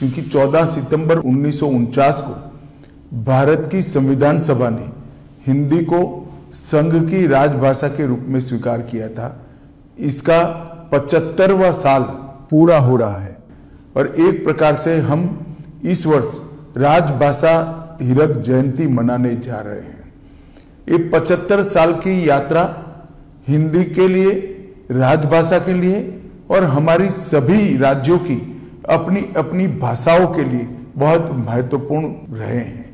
क्योंकि 14 सितंबर उन्नीस सौ उनचास को भारत की संविधान सभा ने हिंदी को संघ की राजभाषा के रूप में स्वीकार किया था। इसका पचहत्तरवा साल पूरा हो रहा है और एक प्रकार से हम इस वर्ष राजभाषा हीरक जयंती मनाने जा रहे हैं। ये पचहत्तर साल की यात्रा हिंदी के लिए, राजभाषा के लिए और हमारी सभी राज्यों की अपनी अपनी भाषाओं के लिए बहुत महत्वपूर्ण रहे हैं।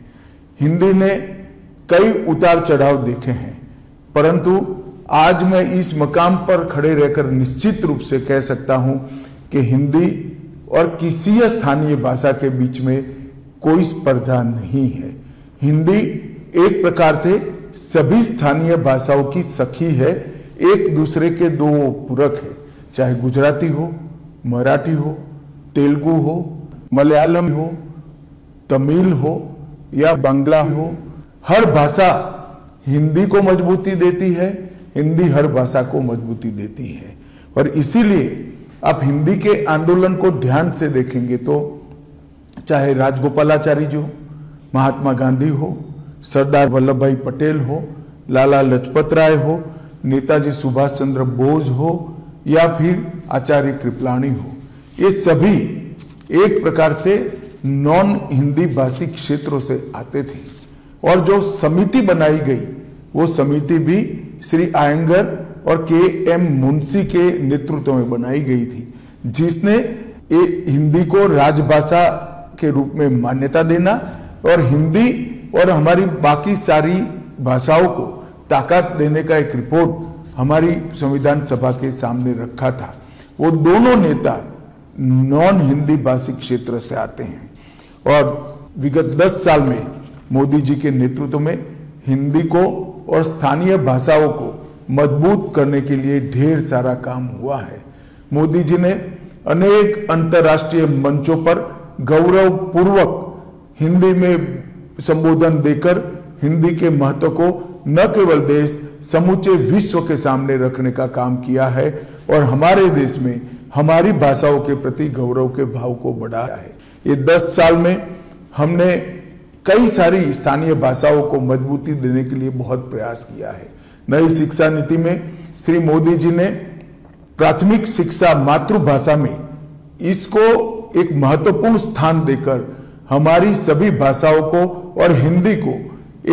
हिंदी ने कई उतार चढ़ाव देखे हैं, परंतु आज मैं इस मकाम पर खड़े रहकर निश्चित रूप से कह सकता हूँ कि हिंदी और किसी स्थानीय भाषा के बीच में कोई स्पर्धा नहीं है। हिंदी एक प्रकार से सभी स्थानीय भाषाओं की सखी है, एक दूसरे के दो पूरक है, चाहे गुजराती हो, मराठी हो तेलुगु हो, मलयालम हो, तमिल हो या बांग्ला हो, हर भाषा हिंदी को मजबूती देती है, हिंदी हर भाषा को मजबूती देती है। और इसीलिए आप हिंदी के आंदोलन को ध्यान से देखेंगे तो चाहे राजगोपालाचारी जी हो, महात्मा गांधी हो, सरदार वल्लभ भाई पटेल हो, लाला लजपत राय हो, नेताजी सुभाष चंद्र बोस हो या फिर आचार्य कृपलानी हो, ये सभी एक प्रकार से नॉन हिंदी भाषी क्षेत्रों से आते थे। और जो समिति बनाई गई वो समिति भी श्री आयंगर और के एम मुंशी के नेतृत्व में बनाई गई थी जिसने ए, हिंदी को राजभाषा के रूप में मान्यता देना और हिंदी और हमारी बाकी सारी भाषाओं को ताकत देने का एक रिपोर्ट हमारी संविधान सभा के सामने रखा था। वो दोनों नेता नॉन हिंदी भाषी क्षेत्र से आते हैं। और विगत 10 साल में मोदी जी के नेतृत्व में हिंदी को और स्थानीय भाषाओं को मज़बूत करने के लिए ढेर सारा काम हुआ है। मोदी जी ने अनेक अंतर्राष्ट्रीय मंचों पर गौरव पूर्वक हिंदी में संबोधन देकर हिंदी के महत्व को न केवल देश, समूचे विश्व के सामने रखने का काम किया है और हमारे देश में हमारी भाषाओं के प्रति गौरव के भाव को बढ़ाया है। ये दस साल में हमने कई सारी स्थानीय भाषाओं को मजबूती देने के लिए बहुत प्रयास किया है। नई शिक्षा नीति में श्री मोदी जी ने प्राथमिक शिक्षा मातृभाषा में इसको एक महत्वपूर्ण स्थान देकर हमारी सभी भाषाओं को और हिंदी को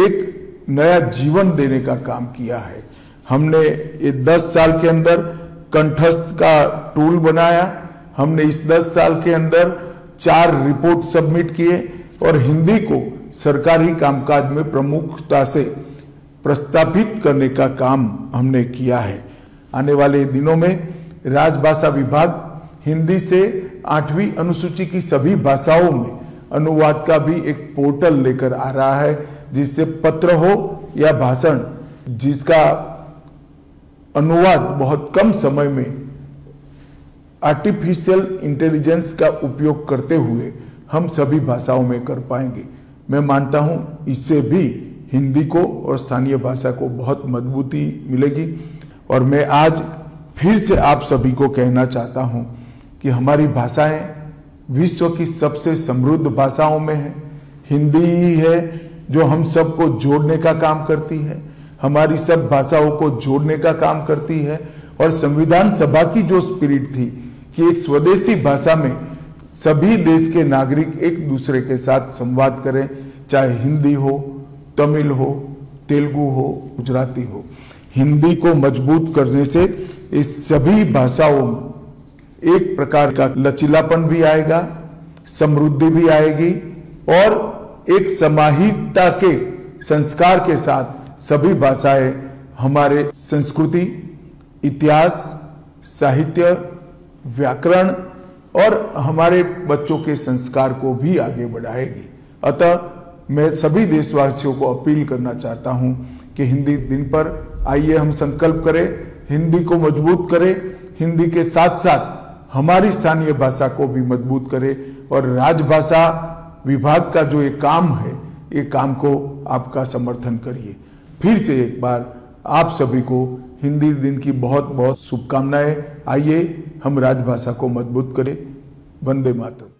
एक नया जीवन देने का काम किया है। हमने ये दस साल के अंदर कंठस्थ का टूल बनाया। हमने इस दस साल के अंदर चार रिपोर्ट सबमिट किए और हिंदी को सरकारी कामकाज में प्रमुखता से प्रस्तापित करने का काम हमने किया है। आने वाले दिनों में राजभाषा विभाग हिंदी से आठवीं अनुसूची की सभी भाषाओं में अनुवाद का भी एक पोर्टल लेकर आ रहा है, जिससे पत्र हो या भाषण, जिसका अनुवाद बहुत कम समय में आर्टिफिशियल इंटेलिजेंस का उपयोग करते हुए हम सभी भाषाओं में कर पाएँगे। मैं मानता हूँ इससे भी हिंदी को और स्थानीय भाषा को बहुत मजबूती मिलेगी और मैं आज फिर से आप सभी को कहना चाहता हूँ कि हमारी भाषाएँ विश्व की सबसे समृद्ध भाषाओं में है। हिंदी ही है जो हम सबको जोड़ने का काम करती है। हमारी सब भाषाओं को जोड़ने का काम करती है और संविधान सभा की जो स्पिरिट थी कि एक स्वदेशी भाषा में सभी देश के नागरिक एक दूसरे के साथ संवाद करें, चाहे हिंदी हो, तमिल हो, तेलुगु हो, गुजराती हो। हिंदी को मज़बूत करने से इस सभी भाषाओं में एक प्रकार का लचीलापन भी आएगा, समृद्धि भी आएगी और एक समाहितता के संस्कार के साथ सभी भाषाएँ हमारे संस्कृति, इतिहास, साहित्य, व्याकरण और हमारे बच्चों के संस्कार को भी आगे बढ़ाएगी। अतः मैं सभी देशवासियों को अपील करना चाहता हूँ कि हिंदी दिन पर आइए हम संकल्प करें, हिंदी को मज़बूत करें, हिंदी के साथ साथ हमारी स्थानीय भाषा को भी मज़बूत करे और राजभाषा विभाग का जो ये काम है, ये काम को आपका समर्थन करिए। फिर से एक बार आप सभी को हिंदी दिन की बहुत बहुत शुभकामनाएँ। आइए, हम राजभाषा को मज़बूत करें। वंदे मातरम।